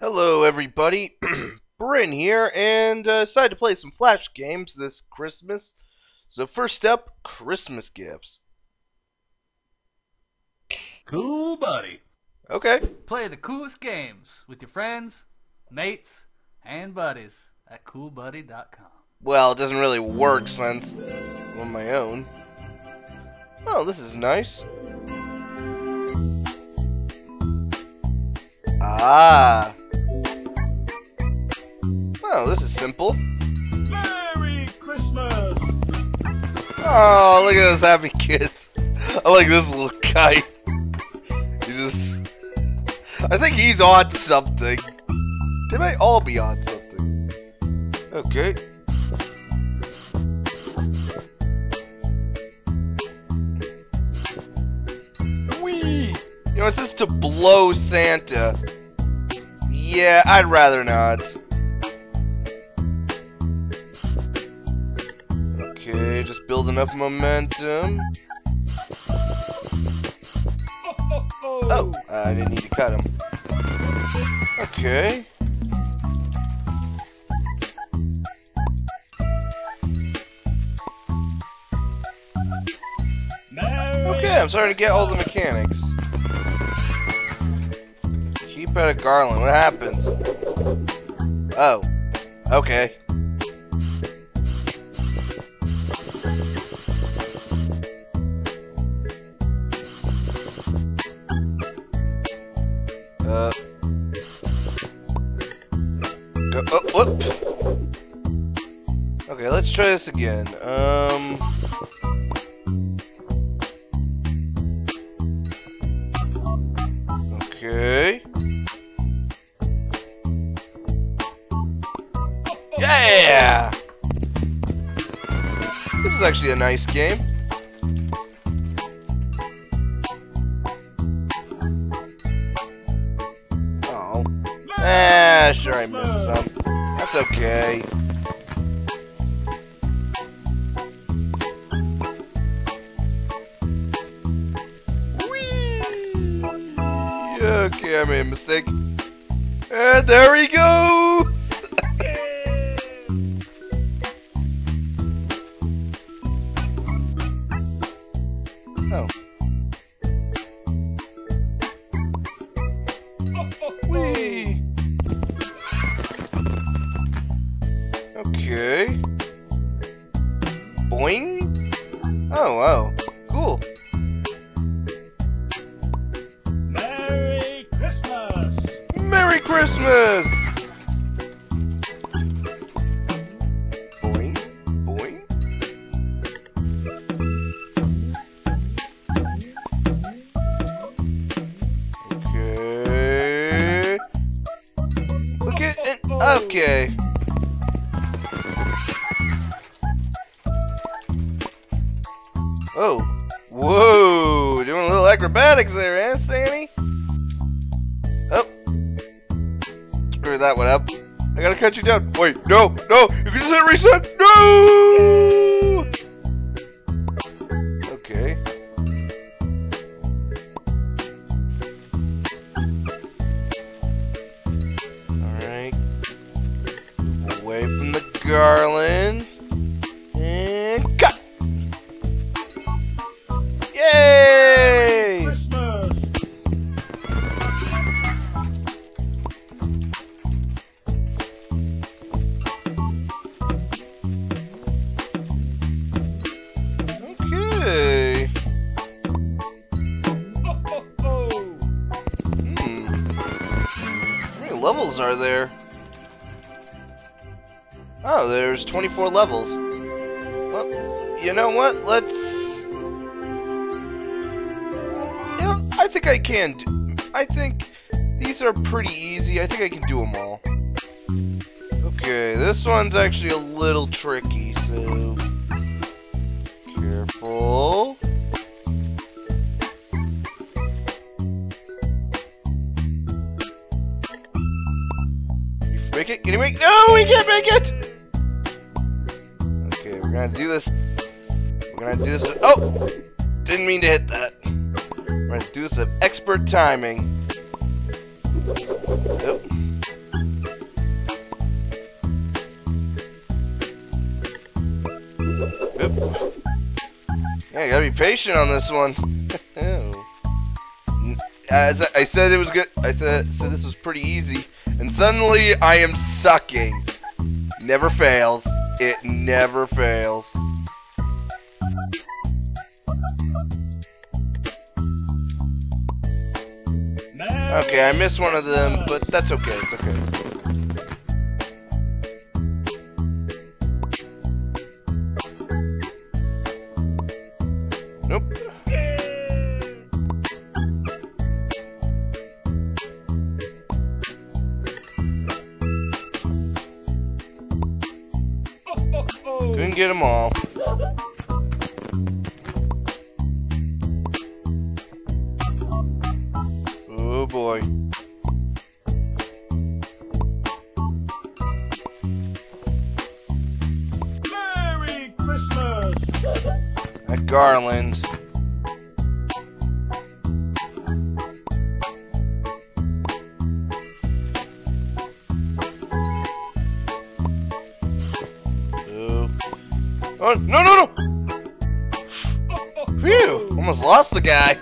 Hello, everybody. Bren here, and uh, decided to play some Flash games this Christmas. So first up, Christmas gifts. Cool buddy. Okay. Play the coolest games with your friends, mates, and buddies at coolbuddy.com. Well, it doesn't really work since I'm on my own. Oh, this is nice. Ah. Well, this is simple. Merry Christmas! Oh, look at those happy kids. I like this little guy. He just. I think he's on something. They might all be on something. Okay. Whee! You know, it says to blow Santa. Yeah, I'd rather not. Just build enough momentum. Oh, I didn't need to cut him. Okay. Okay, I'm starting to get all the mechanics. Keep out of Garland. What happens? Oh. Okay. Go. Oh, whoop. Okay, let's try this again. Um. Okay. Yeah! This is actually a nice game. Oh. Eh, sure I missed okay. Whee! Okay, I made a mistake. And there he goes! Boing? Oh, wow. Cool. Merry Christmas! Merry Christmas! Gotta cut you down. Wait, no, no, you can just hit reset. No! Levels are there? Oh, there's 24 levels. Well, you know what? Let's. Know, I think I can. Do... I think these are pretty easy. I think I can do them all. Okay, this one's actually a little tricky, so. make No, we can't make it! Okay, we're gonna do this. We're gonna do this with, Oh! Didn't mean to hit that. We're gonna do this with expert timing. Nope. Yeah, you gotta be patient on this one. As I said, it was good. I said, said this was pretty easy and suddenly I am sucking. Never fails. It never fails. Okay, I missed one of them, but that's okay. It's okay. Get them all. Oh boy. Merry Christmas! That Garland. Almost lost the guy.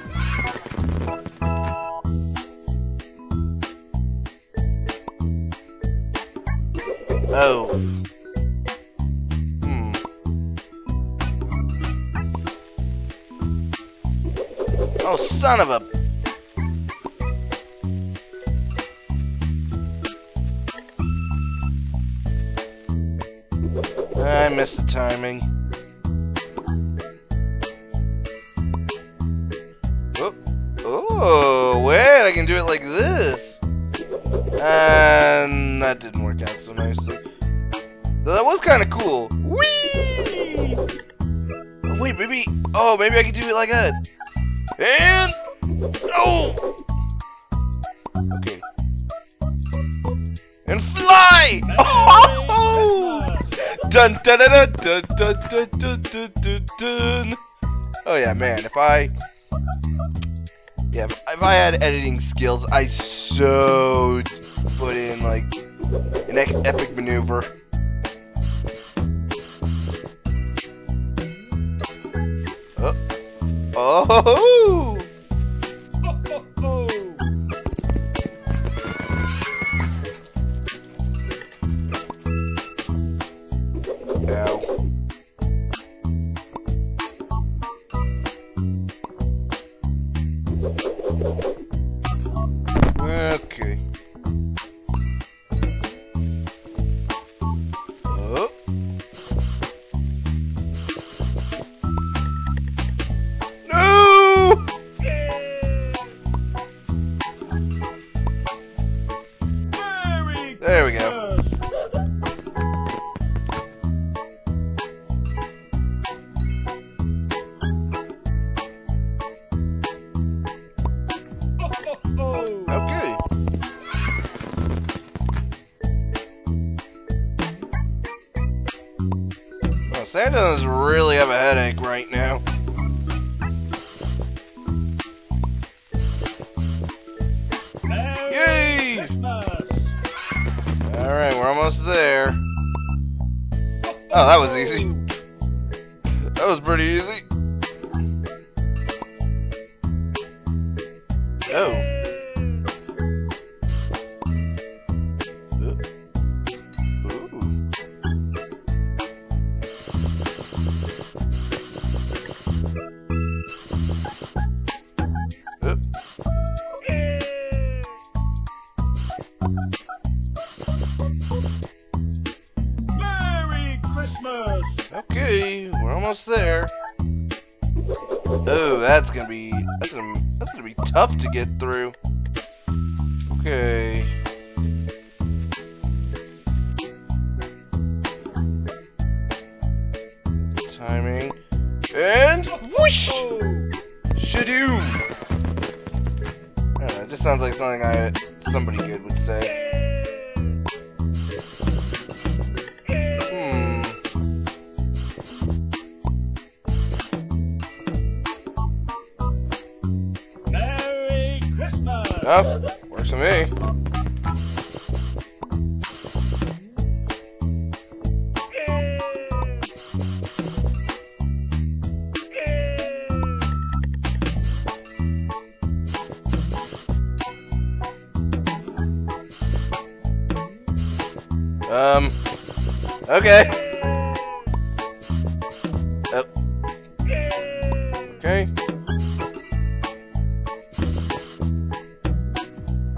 Oh. Hmm. Oh, son of a. I missed the timing. Can do it like this. And that didn't work out so nicely. Though that was kind of cool. Whee! Oh, wait, maybe. Oh, maybe I can do it like that. And oh, okay. And fly! Oh! Dun dun dun dun dun dun dun dun dun dun. Oh yeah, man. If I, yeah, if I had editing skills, I so put in like an epic maneuver. Oh, oh, Ow. Santa does really have a headache right now. Merry Yay! Alright, we're almost there. Oh, that was easy. That was pretty easy. Merry Christmas! Okay, we're almost there. Oh, that's gonna be that's gonna that's gonna be tough to get through. Okay. Timing. And whoosh! Oh, Shadoom! I don't know, it just sounds like something I somebody good would say. Hmm. Merry Christmas! Oh, works for me. Um. Okay. Oh. Okay.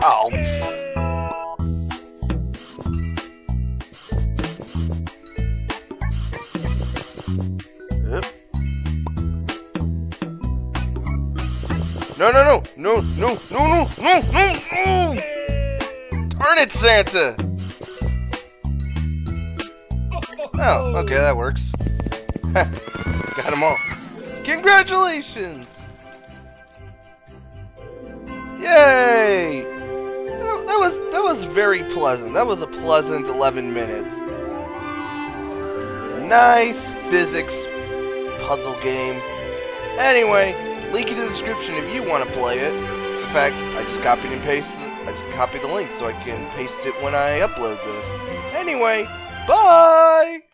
Oh. Yep. No, no, no, no, no, no, no, no, no, no! Darn it, Santa! Oh, okay, that works. Got them all. Congratulations! Yay! That that was that was very pleasant. That was a pleasant 11 minutes. Nice physics puzzle game. Anyway, link in the description if you want to play it. In fact, I just copied and pasted. I just copied the link so I can paste it when I upload this. Anyway, bye.